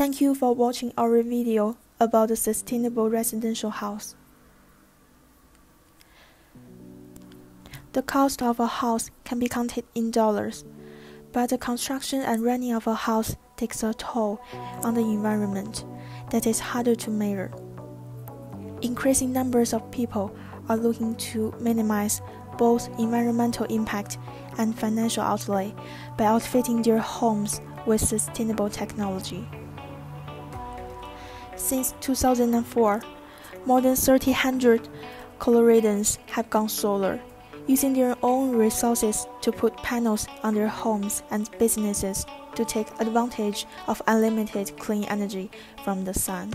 Thank you for watching our video about the sustainable residential house. The cost of a house can be counted in dollars, but the construction and running of a house takes a toll on the environment that is harder to measure. Increasing numbers of people are looking to minimize both environmental impact and financial outlay by outfitting their homes with sustainable technology. Since 2004, more than 300 Coloradans have gone solar, using their own resources to put panels on their homes and businesses to take advantage of unlimited clean energy from the sun.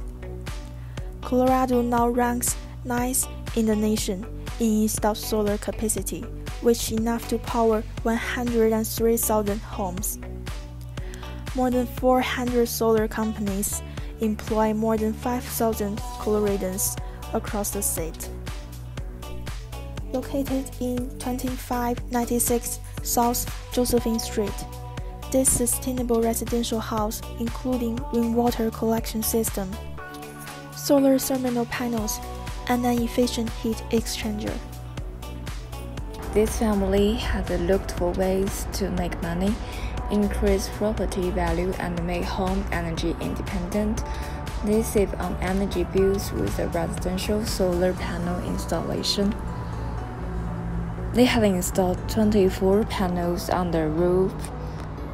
Colorado now ranks ninth in the nation in installed solar capacity, which is enough to power 103,000 homes. More than 400 solar companies employ more than 5,000 Coloradans across the state. Located in 2596 South Josephine Street, this sustainable residential house, including rainwater collection system, solar thermal panels, and an efficient heat exchanger. This family has looked for ways to make money increase property value and make home energy independent. They save on energy bills with a residential solar panel installation. They have installed 24 panels on the roof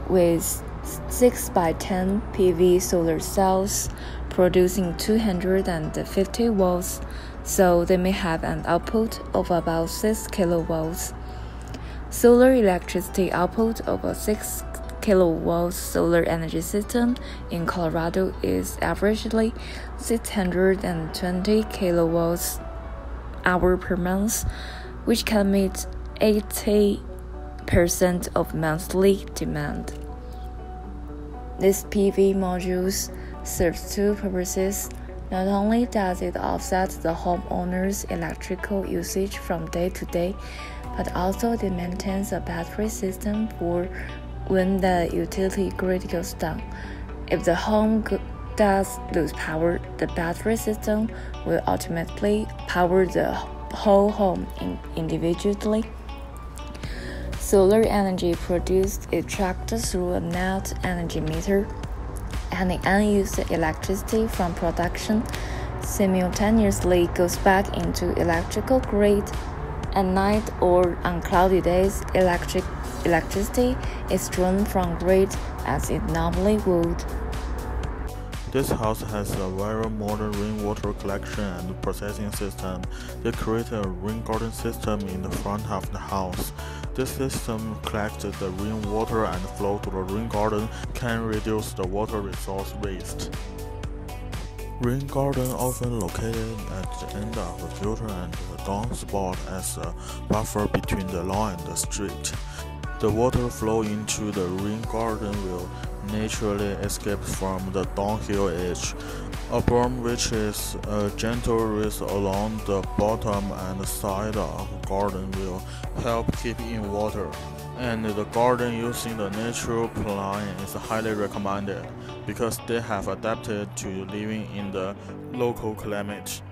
with 6 by 10 PV solar cells producing 250 watts, so they may have an output of about 6 kilowatts. Solar electricity output of a 6 kilowatt solar energy system in Colorado is averagely 620 kilowatts hour per month, which can meet 80% of monthly demand. This PV modules serves two purposes. Not only does it offset the homeowner's electrical usage from day to day, but also it maintains a battery system for when the utility grid goes down. If the home does lose power, the battery system will ultimately power the whole home individually. Solar energy produced is tracked through a net energy meter, and the unused electricity from production simultaneously goes back into electrical grid. At night or on cloudy days, electric electricity is drawn from grid as it normally would. This house has a very modern rainwater collection and processing system. They create a rain garden system in the front of the house. This system collects the rainwater and flow to the rain garden, can reduce the water resource waste. Rain garden often located at the end of the filter and the downspout as a buffer between the lawn and the street. The water flow into the rain garden will naturally escape from the downhill edge. A berm which is a gentle raise along the bottom and side of the garden will help keep in water. And the garden using the natural plant is highly recommended because they have adapted to living in the local climate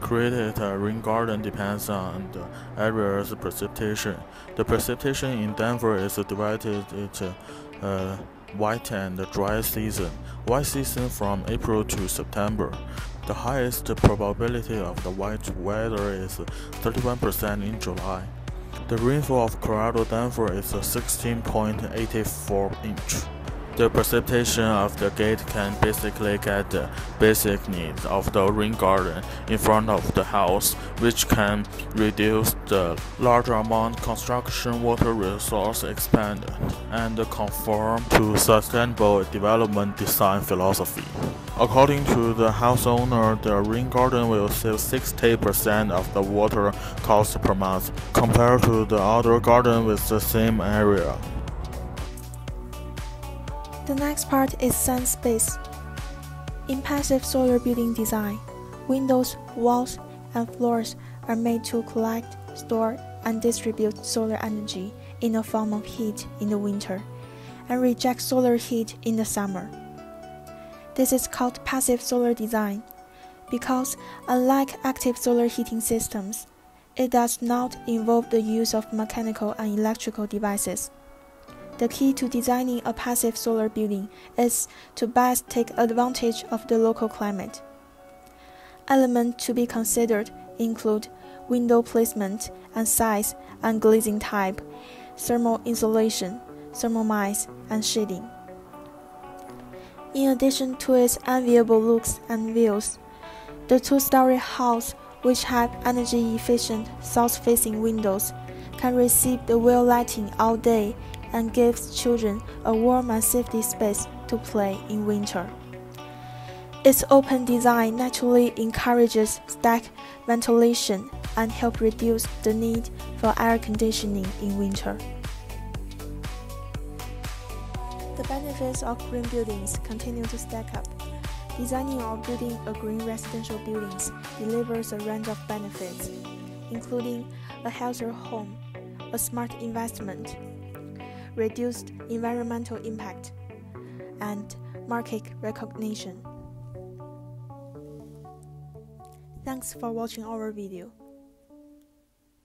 created rain garden depends on the area's precipitation. The precipitation in Denver is divided into uh, wet and dry season. Wet season from April to September. The highest probability of the wet weather is 31% in July. The rainfall of Colorado Denver is 16.84 inch. The precipitation of the gate can basically get the basic needs of the rain garden in front of the house, which can reduce the large amount construction water resource expended and conform to sustainable development design philosophy. According to the house owner, the rain garden will save 60% of the water cost per month compared to the other garden with the same area. The next part is sun space. In passive solar building design, windows, walls, and floors are made to collect, store, and distribute solar energy in the form of heat in the winter and reject solar heat in the summer. This is called passive solar design because, unlike active solar heating systems, it does not involve the use of mechanical and electrical devices. The key to designing a passive solar building is to best take advantage of the local climate. Elements to be considered include window placement and size and glazing type, thermal insulation, thermal mass, and shading. In addition to its enviable looks and views, the two-story house, which have energy-efficient south-facing windows, can receive the well lighting all day and gives children a warm and safety space to play in winter. Its open design naturally encourages stack ventilation and help reduce the need for air conditioning in winter. The benefits of green buildings continue to stack up. Designing or building a green residential buildings delivers a range of benefits, including a healthier home, a smart investment, reduced environmental impact, and market recognition. Thanks for watching our video.